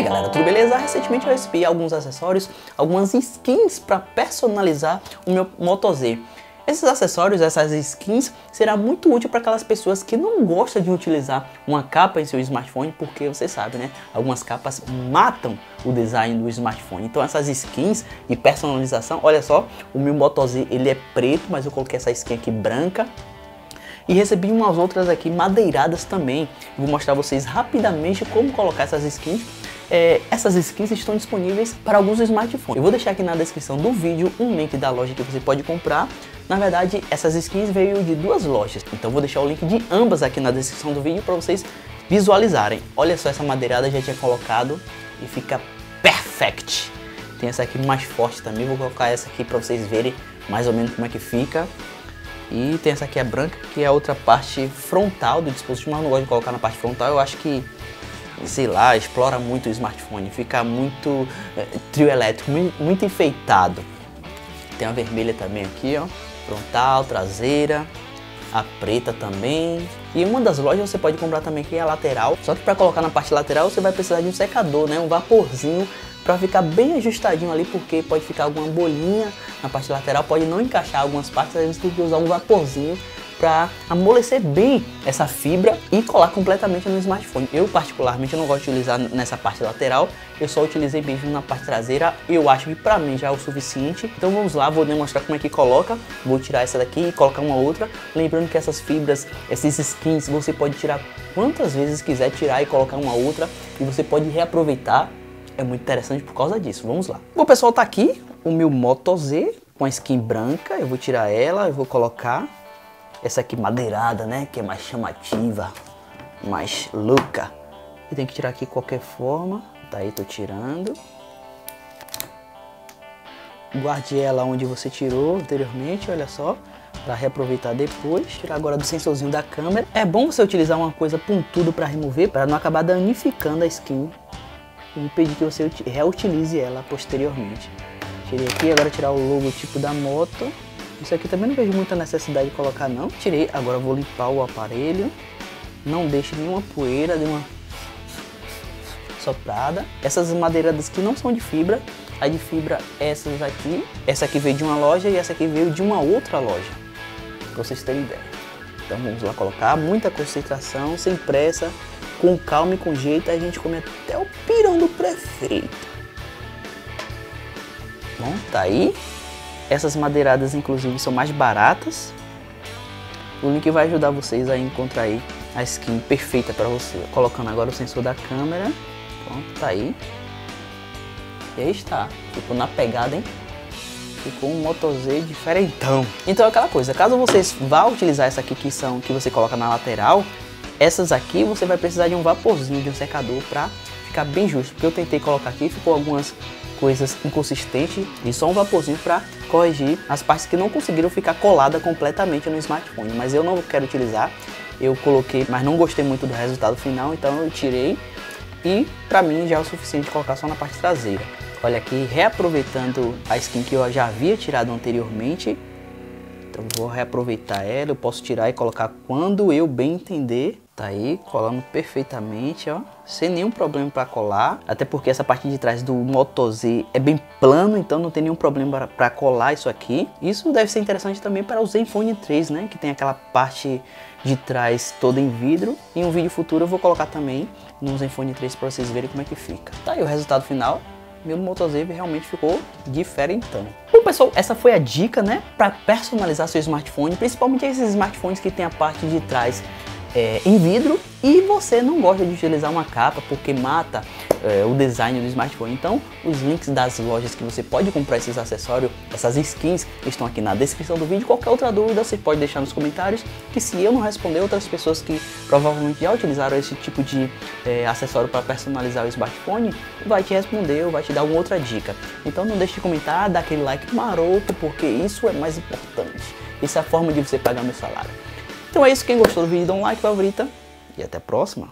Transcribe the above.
aí galera, tudo beleza? Recentemente eu recebi alguns acessórios, algumas skins para personalizar o meu Moto Z. Esses acessórios, essas skins, será muito útil para aquelas pessoas que não gostam de utilizar uma capa em seu smartphone, porque você sabe, né? Algumas capas matam o design do smartphone. Então essas skins de personalização, olha só, o meu Moto Z ele é preto, mas eu coloquei essa skin aqui branca. E recebi umas outras aqui madeiradas também. Vou mostrar vocês rapidamente como colocar essas skins é, essas skins estão disponíveis para alguns smartphones. Eu vou deixar aqui na descrição do vídeo um link da loja que você pode comprar. Na verdade, essas skins veio de duas lojas, então vou deixar o link de ambas aqui na descrição do vídeo para vocês visualizarem. Olha só essa madeirada já tinha colocado e fica perfect. Tem essa aqui mais forte também, vou colocar essa aqui para vocês verem mais ou menos como é que fica. E tem essa aqui a branca, que é a outra parte frontal do dispositivo, mas eu não gosto de colocar na parte frontal, eu acho que sei lá, explora muito o smartphone, fica muito é, trio elétrico, muito, muito enfeitado. Tem a vermelha também aqui, ó, frontal, traseira, a preta também. E uma das lojas você pode comprar também aqui a lateral, só que para colocar na parte lateral você vai precisar de um secador, né, um vaporzinho para ficar bem ajustadinho ali, porque pode ficar alguma bolinha na parte lateral, pode não encaixar algumas partes, a gente tem que usar um vaporzinho para amolecer bem essa fibra e colar completamente no smartphone. Eu particularmente não gosto de utilizar nessa parte lateral, eu só utilizei mesmo na parte traseira, eu acho que para mim já é o suficiente. Então vamos lá, vou demonstrar como é que coloca, vou tirar essa daqui e colocar uma outra, lembrando que essas fibras, esses skins, você pode tirar quantas vezes quiser tirar e colocar uma outra. E você pode reaproveitar, é muito interessante por causa disso, vamos lá. Bom pessoal, tá aqui o meu Moto Z com a skin branca, eu vou tirar ela, eu vou colocar essa aqui madeirada, né? Que é mais chamativa, mais louca. E tem que tirar aqui de qualquer forma. Tá aí, tô tirando. Guarde ela onde você tirou anteriormente, olha só. Para reaproveitar depois. Tirar agora do sensorzinho da câmera. É bom você utilizar uma coisa pontudo para remover, para não acabar danificando a skin. E impedir que você reutilize ela posteriormente. Tirei aqui, agora tirar o logotipo da moto. Isso aqui também não vejo muita necessidade de colocar não. Tirei, agora vou limpar o aparelho. Não deixe nenhuma poeira, de uma soprada. Essas madeiradas que não são de fibra, a de fibra essas aqui. Essa aqui veio de uma loja e essa aqui veio de uma outra loja. Pra vocês terem ideia. Então vamos lá colocar muita concentração, sem pressa, com calma e com jeito, a gente come até o pirão do prefeito. Bom, tá aí. Essas madeiradas, inclusive, são mais baratas. O link vai ajudar vocês a encontrar aí a skin perfeita para você. Colocando agora o sensor da câmera. Pronto, tá aí. E aí está. Ficou na pegada, hein? Ficou um Moto Z diferentão. Então é aquela coisa, caso vocês vá utilizar essa aqui que são que você coloca na lateral, essas aqui você vai precisar de um vaporzinho, de um secador para ficar bem justo. Porque eu tentei colocar aqui, ficou algumas coisas inconsistentes e só um vaporzinho para corrigir as partes que não conseguiram ficar colada completamente no smartphone. Mas eu não quero utilizar, eu coloquei, mas não gostei muito do resultado final, então eu tirei e para mim já é o suficiente colocar só na parte traseira. Olha aqui, reaproveitando a skin que eu já havia tirado anteriormente, então vou reaproveitar ela, eu posso tirar e colocar quando eu bem entender Tá aí, colando perfeitamente, ó. Sem nenhum problema para colar. Até porque essa parte de trás do Moto Z é bem plano, então não tem nenhum problema para colar isso aqui. Isso deve ser interessante também para o Zenfone 3, né? Que tem aquela parte de trás toda em vidro. Em um vídeo futuro eu vou colocar também no Zenfone 3 para vocês verem como é que fica. Tá aí o resultado final. Meu Moto Z realmente ficou diferentão. Bom pessoal, essa foi a dica, né, para personalizar seu smartphone, principalmente esses smartphones que tem a parte de trás é, em vidro e você não gosta de utilizar uma capa porque mata é, o design do smartphone. Então, os links das lojas que você pode comprar esses acessórios, essas skins, estão aqui na descrição do vídeo. Qualquer outra dúvida você pode deixar nos comentários, que se eu não responder, outras pessoas que provavelmente já utilizaram esse tipo de é, acessório para personalizar o smartphone, vai te responder ou vai te dar alguma outra dica. Então não deixe de comentar, dá aquele like maroto, porque isso é mais importante. Isso é a forma de você pagar meu salário. Então é isso, quem gostou do vídeo dá um like, favorita e até a próxima.